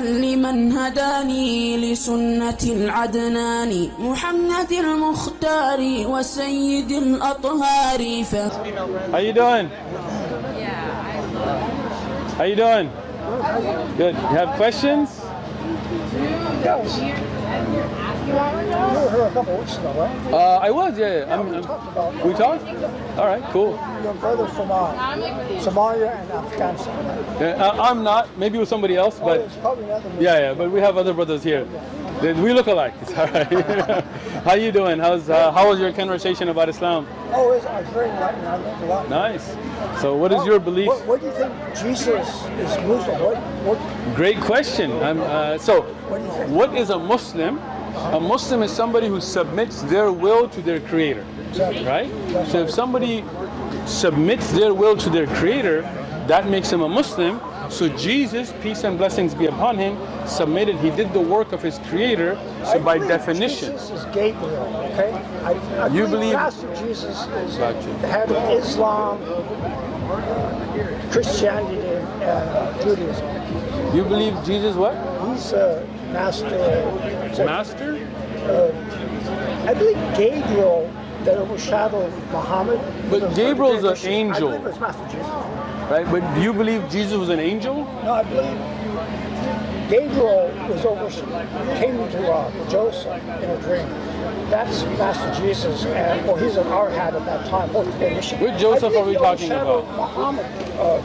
لمن هداني لسنة العدنان محمد المختار وسيد الأطهار ف... How you doing? How you doing? Good. You have questions? Yes. You were here a couple weeks ago, right? Uh, I was, yeah. yeah. I'm, we I'm- talked about we talked? All right, cool. your brother from uh, Somalia and Afghanistan. Right? Yeah, uh, I'm not. Maybe with somebody else, oh, but another yeah, yeah. But we have other brothers here. We look alike. It's all right. How are you doing? How's uh, how was your conversation about Islam? Oh, it's, uh, very enlightening. I learned a lot. Nice. So, what is your belief? What, what do you think Jesus is Muslim? What, what, Great question. I'm, uh, so, What do you think? what is a Muslim? A Muslim is somebody who submits their will to their creator, Exactly. right? That's So, if somebody submits their will to their creator, that makes him a Muslim. So, Jesus, peace and blessings be upon him, submitted, he did the work of his creator. So, I by definition, Jesus is Gabriel, okay? I, I You believe believe- Master Jesus is Gotcha. the head of Islam, Christianity, and uh, Judaism. you believe Jesus what? He's a master. so Master? I believe Gabriel that overshadowed Muhammad. But Gabriel's an angel. I believe it's Master Jesus. Right? But do you believe Jesus was an angel? No, I believe Gabriel was over came to uh, Joseph in a dream. That's Master Jesus, and well, he's an arhat at that time. Which Joseph are we talking about? Muhammad. Uh,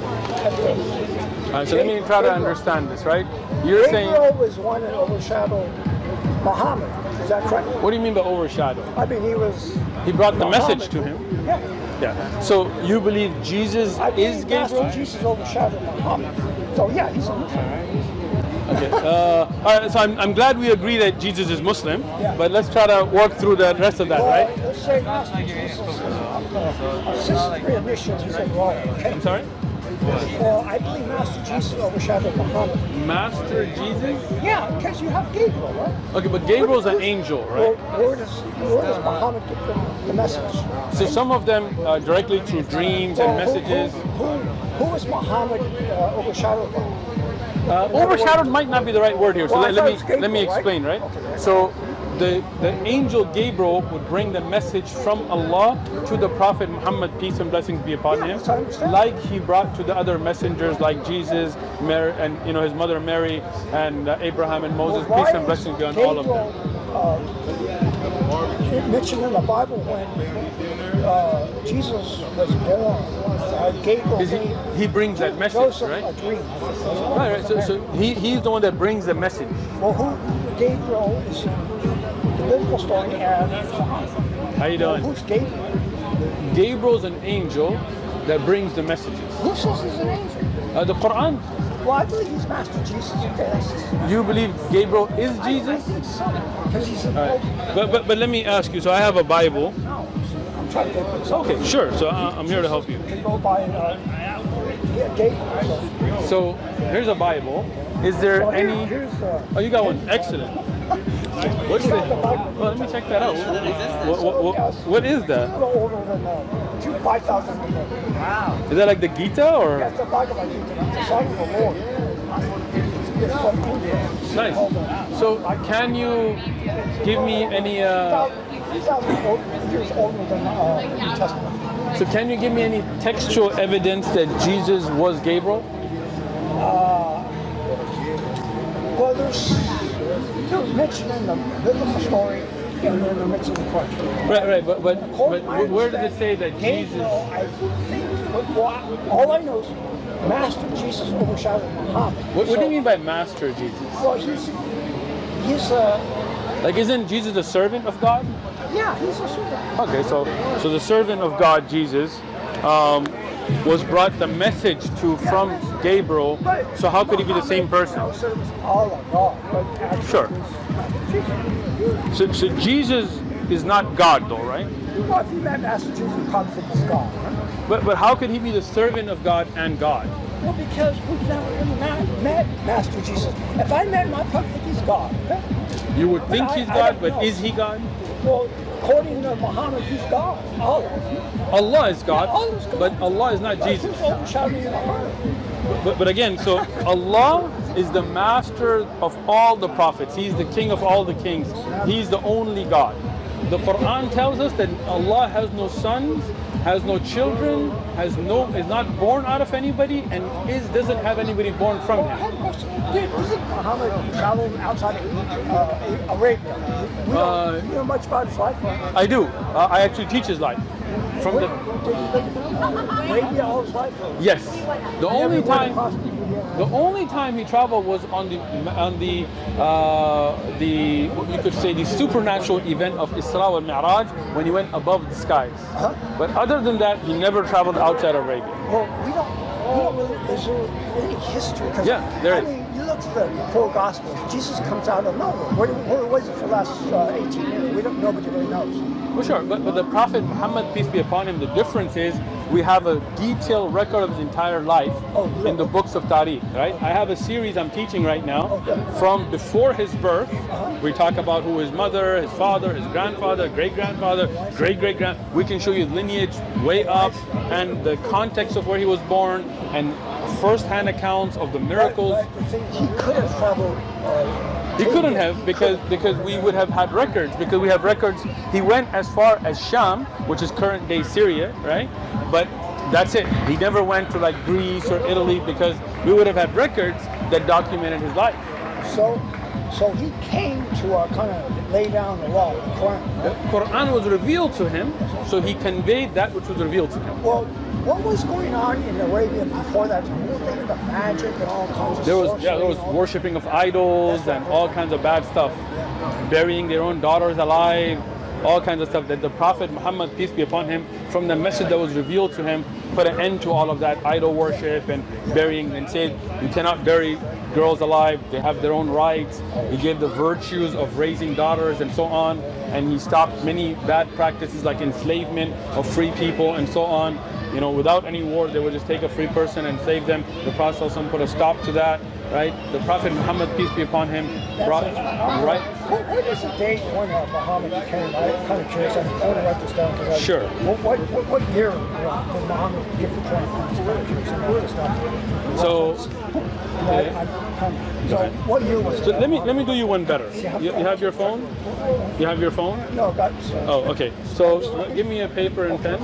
at the, All right, so let me try to understand this, right? You're saying, Gabriel was one that overshadowed Muhammad. Is that correct? what do you mean by overshadow? I mean, he was. He brought the Muhammad. message to him. Yeah. Yeah. So you believe Jesus I is Gabriel? Jesus overshadowed Muhammad. So yeah, he's a Muslim. Okay. Uh, all right. So I'm, I'm glad we agree that Jesus is Muslim, Yeah. but let's try to work through the rest of that, right? let's say Master Jesus is uh, sister mission. He's like, well, okay. I'm sorry. Well, I believe Master Jesus overshadowed Muhammad. Master Jesus. Yeah, because you have Gabriel, right? Okay, but Gabriel's an angel, right? where does where does Muhammad get the, the message? So some of them uh, directly through dreams and Well, who- messages. Who, who, who is Muhammad uh, overshadowed by? Uh, overshadowed might not be the right word here. So Well, let, me let me explain, right? Okay. So the the angel Gabriel would bring the message from Allah to the Prophet Muhammad, peace and blessings be upon Yeah, him, that's what I understand. like he brought to the other messengers like Jesus, Mary, and you know his mother Mary, and uh, Abraham and Moses, Well, peace and blessings be on all of them. Uh, mentioned in the Bible when uh, Jesus was born. Uh, Gabriel Is he, he brings that message, Joseph right? a dream. Right, right. So, so he, he's the one that brings the message. Well, who Gabriel is in the biblical story and How you doing? who's Gabriel? Gabriel's an angel that brings the messages. Who says he's an angel? Uh, the Quran. Well, I believe he's Master Jesus. Okay, that's just, You believe Gabriel is I, I Jesus? think so. Because he's an All right. But, but but let me ask you. So I have a Bible. No, I'm trying to get this. Okay, sure. So uh, I'm here to help you. Can go by uh, yeah, Gabriel. So, So here's a Bible. Is there well, here- any? uh, Oh, you got one. Excellent. What's the? got the Bible. Well, let me check that out. What, what, what, what is that? little older than two five thousand. Wow. Is that like the Gita or? That's the Bhagavad Gita. It's a song of the Lord. It's from India. Nice. So can you give me any? Uh, 2,000 old- years older than uh, New Testament. so can you give me any textual evidence that Jesus was Gabriel? Well, there's there's mention in the biblical story, and then they're mentioned in the Quran. Right, right. But but, but According to my where does it say that Jesus? Gabriel, I think, well, all I know is Master Jesus overshadowed Muhammad. What, what do you mean by Master Jesus? Well, he's he's uh Like, isn't Jesus a servant of God? Yeah he's a servant. Okay, so so the servant of God, Jesus, um, was brought the message to from Gabriel. But So how could he be the same person? Said it God, but Sure. Jesus. So, so Jesus is not God, though, right? Well, if you met Master Jesus, think he's God. Right? But but how could he be the servant of God and God? Well, because we've never really met, met Master Jesus. If I met probably think he's God. You would think I- he's God, but know. is he God? Well, according to Muhammad, he's God. Allah. Allah is God, Allah is God. but Allah is not But Jesus. Who's overshadowing Muhammad? But, but again, so Allah is the master of all the prophets. He's the king of all the kings. He's the only God. The Quran tells us that Allah has no sons, has no children, has no is not born out of anybody, and is doesn't have anybody born from him. Did, Muhammad traveled outside of uh, Arabia? We Uh, you know much about his life? I do. Uh, I actually teach his life. From Where, the Arabia all his life? yes, the He only time. the only time he traveled was on the on the uh, the you could say the supernatural event of Isra wal Mi'raj when he went above the skies. Uh-huh. But other than that, he never traveled outside Arabia. Well, we don't, we don't really, is there any history? Yeah, there I is. mean, at the four Gospels, Jesus comes out of nowhere. Where, where was it for the last uh, 18 years? We don't, nobody really knows. Well, sure, but, but the Prophet Muhammad, peace be upon him, the difference is we have a detailed record of his entire life Oh, really? in the books of Tarikh, right? I have a series I'm teaching right now Okay. from before his birth. Uh-huh. We talk about who his mother, his father, his grandfather, great grandfather, great great grand. We can show you lineage way up and the context of where he was born and first-hand accounts of the miracles. He could have traveled. He couldn't have because because we would have had records because we have records. He went as far as Sham, which is current day Syria, right? But that's it. He never went to like Greece or Italy because we would have had records that documented his life. So, so he came to our kind of lay down the law, the Quran. The Quran was revealed to him, so he conveyed that which was revealed to him. Well, what was going on in Arabia before that time? Were magic and all kinds of There was yeah, there was worshiping of idols and all kinds of bad stuff, burying their own daughters alive, all kinds of stuff. That the Prophet Muhammad peace be upon him, from the message that was revealed to him, put an end to all of that idol worship and burying, and said you cannot bury girls alive. They have their own rights. He gave the virtues of raising daughters and so on, and he stopped many bad practices like enslavement of free people and so on. You know, without any war, they would just take a free person and save them. The Prophet put a stop to that, right? The Prophet Muhammad, peace be upon him, brought, right? What, what is the date when uh, Muhammad became? I'm kind of curious. I'm going to write this down. 'cause I- Sure. What, what, what, what year you know, did Muhammad give the just kind of curious. I'm going to write this down. So, I, kind of, so what year was it? let me let me do you one better. You, you have your phone? You have your phone? No, that's. Uh, Oh, okay. So give me a paper and pen.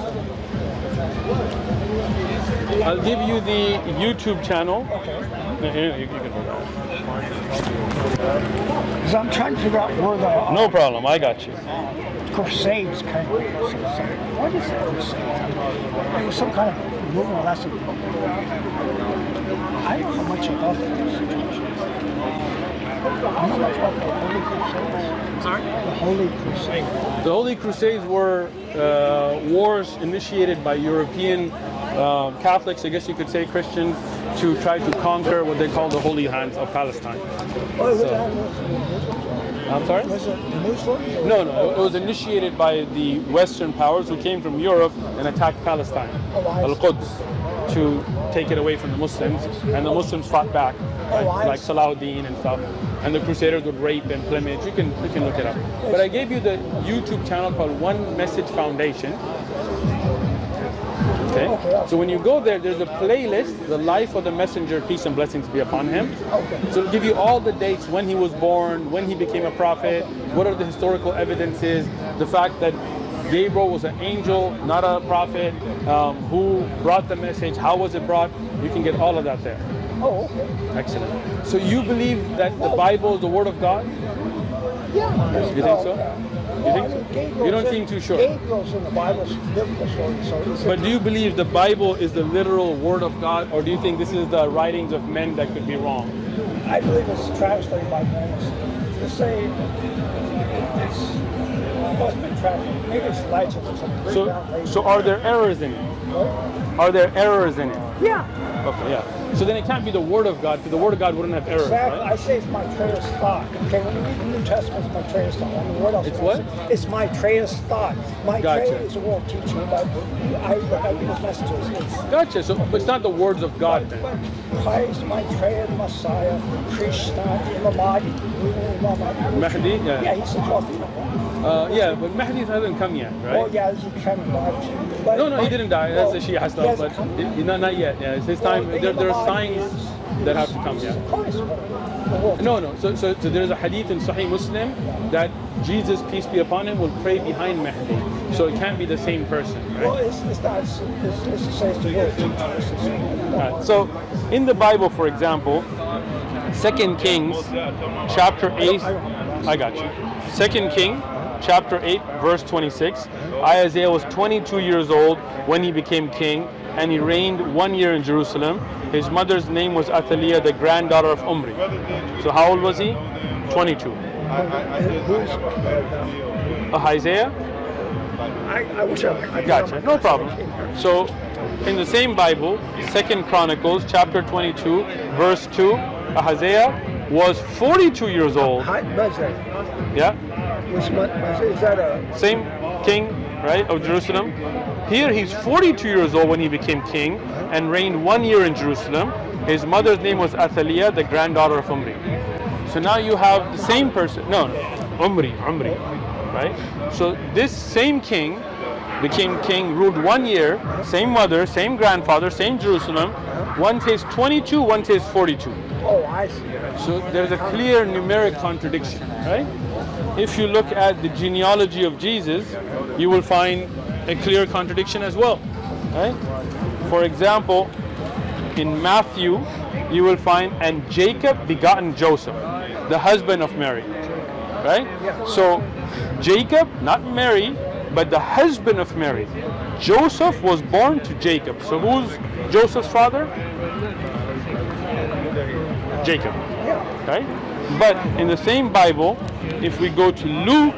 I'll give you the YouTube channel. Here, you- you can hold that. Because I'm trying to figure out where the uh, No problem. I got you. Crusades came from. What is crusade? It was some kind of movement that. I don't know how much about that. You about the Holy Crusades? The Holy Crusades were uh, wars initiated by European uh, Catholics, I guess you could say Christians, to try to conquer what they call the Holy Lands of Palestine. So- I'm sorry? No, no, it was initiated by the Western powers who came from Europe and attacked Palestine. Al-Quds, to take it away from the Muslims, and the Muslims fought back, Oh, like see. Salahuddin and stuff. And the Crusaders would rape and pillage. You can you can look it up. But I gave you the YouTube channel called One Message Foundation. Okay. So when you go there, there's a playlist, the life of the messenger, peace and blessings be upon him. So it'll give you all the dates when he was born, when he became a prophet, what are the historical evidences, the fact that Gabriel was an angel, not a prophet, um, who brought the message, how was it brought. You can get all of that there. Oh, okay. Excellent. So you believe that the Bible is the word of God? Yeah. You think so? You think so? You don't seem too sure. Gabriel's in the Bible, biblical story, so But do you believe the Bible is the literal word of God, or do you think this is the writings of men that could be wrong? I believe it's translated by men. It's- They say it's, well, it's been translated. Maybe it's or something. So, so are there errors in it? What? Are there errors in it? Yeah. Okay, yeah. So then it can't be the word of God, because the word of God wouldn't have errors, Exactly. I say it's my trader's thought. Okay, when you read the New Testament, it's Maitreya's thought. I mean, what else? It's what? It's Maitreya's thought. My Gotcha. trader is a world teacher, but I, I read his messages. It's, Gotcha. So, but it's not the words of God but, then. but Christ, my trader, Messiah, Krishna, Mahdi, Mahdi. Yeah, yeah. he's the 12th Imam. Uh, yeah, but Mahdi hasn't come yet, right? Oh, yeah, he can die. But, No, no, he didn't die. That's the Shia stuff, but it, not, not yet. Yeah, it's his time. the There, there are signs. that have to come. Yeah. Christ. The Lord. No, no. So, so, so there's a hadith in Sahih Muslim that Jesus, peace be upon him, will pray behind Mahdi. So it can't be the same person. Right? Well, it's, it's not. It's, it's, it's to say it's the to. So, in the Bible, for example, Second Kings, chapter eight. I got you. Second King, chapter eight, verse twenty-six. Ahaziah was 22 years old when he became king, and he reigned one year in Jerusalem. His mother's name was Athaliah, the granddaughter of Omri. So, how old was he? 22. Who's, Uh, Isaiah. I, I wish I, I Gotcha, no problem. So, in the same Bible, Second Chronicles, chapter 22, verse 2, Ahaziah was 42 years old. Yeah, Ma- Mazda, is that a same king, right, of Jerusalem. Here he's 42 years old when he became king and reigned one year in Jerusalem. His mother's name was Athaliah, the granddaughter of Omri. So now you have the same person. No, no, Omri, Omri, right? So this same king became king, ruled one year, same mother, same grandfather, same Jerusalem. One says 22, one says 42. Oh, I see. So there's a clear numeric contradiction, right? If you look at the genealogy of Jesus, you will find a clear contradiction as well, right? For example, in Matthew, you will find, and Jacob begotten Joseph, the husband of Mary, right? So Jacob, not Mary, but the husband of Mary. Joseph was born to Jacob. So who's Joseph's father? Jacob right? But in the same Bible, if we go to Luke,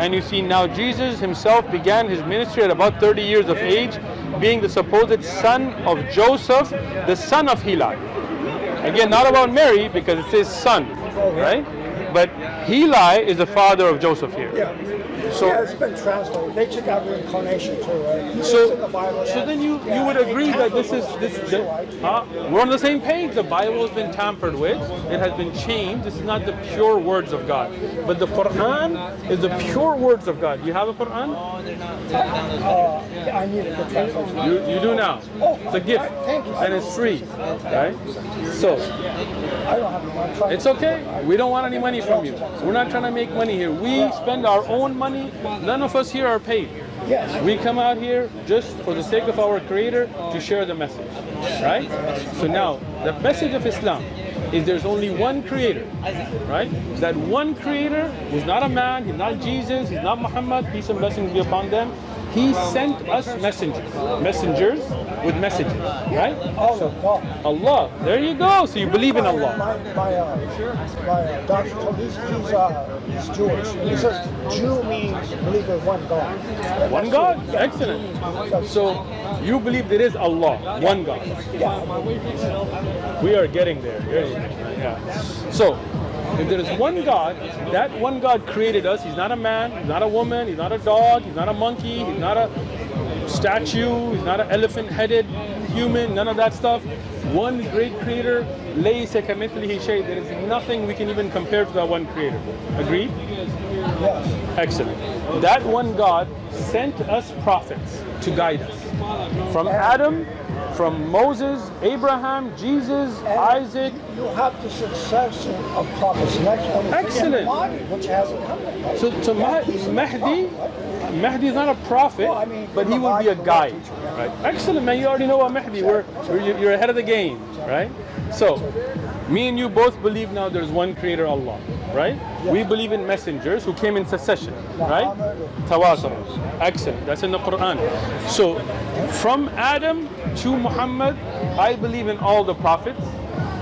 and you see now Jesus himself began his ministry at about 30 years of age, being the supposed son of Joseph, the son of Heli. Again, not about Mary because it says son, right? But Heli is the father of Joseph here. Yeah. So- yeah, it's been translated. They took out reincarnation too, right? So, the Bible, so then you, you would agree that this is this it, the, right? huh? we're on the same page. The Bible has been tampered with. It has been changed. This is not the pure words of God. But the Quran is the pure words of God. You have a Quran? Uh, yeah, I need a good translation. You, you do now. Oh, It's a gift Thank you. and it's free, right? So I don't have one. Try it's okay. We don't want any money from you. We're not trying to make money here. We spend our own money. None of us here are paid. Yes. We come out here just for the sake of our Creator to share the message, right? So now, the message of Islam is there's only one Creator, right? That one Creator who's not a man, he's not Jesus, he's not Muhammad, peace and blessings be upon them. He sent us messengers, messengers with messages, right? No. Allah, there you go. So you believe in Allah. My, my, uh, my uh, doctor told he's, he's, uh, he's Jewish. He says Jew means believe in one God. One God? Excellent. So you believe there is Allah, one God. Yeah. We are getting there. There you go. Yeah. So, if there is one God, that one God created us. He's not a man, he's not a woman, he's not a dog, he's not a monkey, he's not a statue, he's not an elephant-headed human, none of that stuff. One great creator, laysa kamithlihi shay. There is nothing we can even compare to that one creator. Agreed? Yes. Excellent. That one God sent us prophets to guide us. From Adam, from Moses, Abraham, Jesus, Isaac. You have the succession of prophets. Next one is Excellent. Mahdi, which hasn't come yet. So, so Yeah, Ma- he's a Mahdi, Mahdi is not a prophet, Well, I mean, but he will be a guide. teacher, Right. Excellent, man. You already know about Mahdi. We're, we're, you're ahead of the game, right? So, me and you both believe now there's one creator, Allah, right? We believe in messengers who came in succession, right? Tawassul. Excellent. That's in the Quran. So, from Adam to Muhammad, I believe in all the prophets.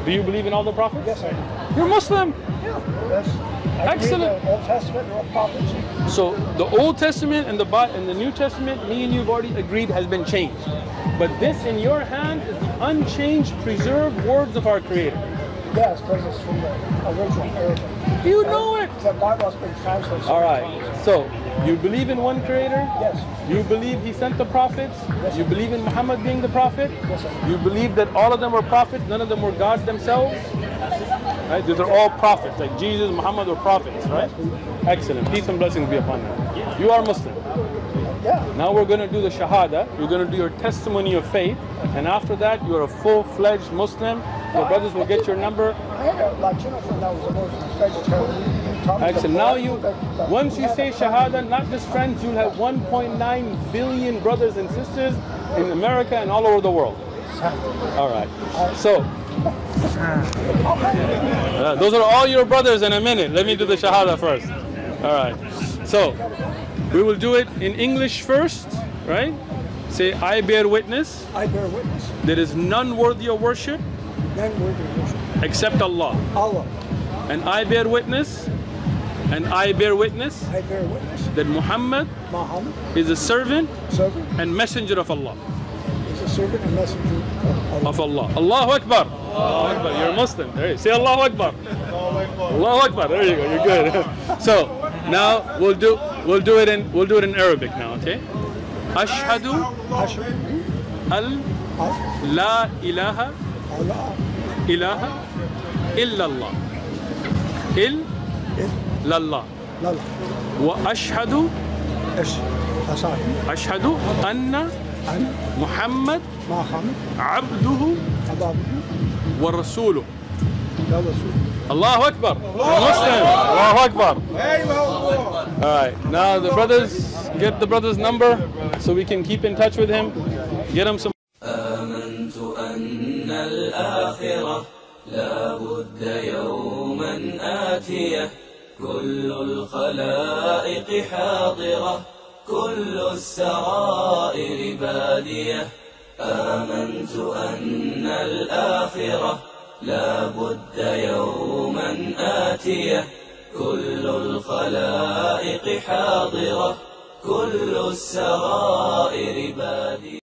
Do you believe in all the prophets? Yes, I do. You're Muslim. Yeah, that's, I Excellent. The Old Testament, all prophets. So the Old Testament and the and the New Testament, me and you've already agreed has been changed. But this in your hand is the unchanged, preserved words of our Creator. Yes, because it's from the original Arabic. You know it. The Bible's been translated. All right. So you believe in one Creator. Yes. You believe He sent the prophets. Yes. You believe in Muhammad being the prophet. Yes, sir. You believe that all of them were prophets. None of them were gods themselves. Right? These are all prophets. Like Jesus, Muhammad were prophets. Right? Excellent. Peace and blessings be upon them. You are Muslim. Yeah. Now we're going to do the Shahada. You're going to do your testimony of faith. And after that, you're a full fledged Muslim the brothers will get your number. I had a Latino friend that was a Muslim, vegetarian. Excellent. Now you, once you say Shahada, not just friends, you'll have 1.9 billion brothers and sisters in America and all over the world. All right. So, uh, those are all your brothers in a minute. Let me do the Shahada first. All right. So, we will do it in English first, right? Say, I bear witness I bear witness. there is none worthy of worship Then we're going worship except Allah. Allah. And I bear witness, and I bear witness I bear witness. that Muhammad Muhammad, is a servant servant, and messenger of Allah. is a servant and messenger of Allah. Of Allah. Allahu Akbar. Allahu Akbar. You're a Muslim. There you- Say Allahu Akbar. Allahu Akbar. There you go. You're good. so now we'll do we'll do it in we'll do it in Arabic now. Okay. Ashhadu Ashhadu al la ilaha Allah ilaha illallah. Il lallah. lala. Wa ashhadu Ash. Asadi. ashhadu anna An Muhammad Muhammad. abduhu Ababu. wa rasuluh. Ya Rasul. Allahu Akbar. You're Muslim. Allahu Akbar. All right. Now the brothers get the brother's number so we can keep in touch with him. Get him some. بد يوما آتية كل الخلائق حاضرة كل السرائر بادية. آمنت أن الآخرة لا بد يوما آتية كل الخلائق حاضرة كل السرائر بادية.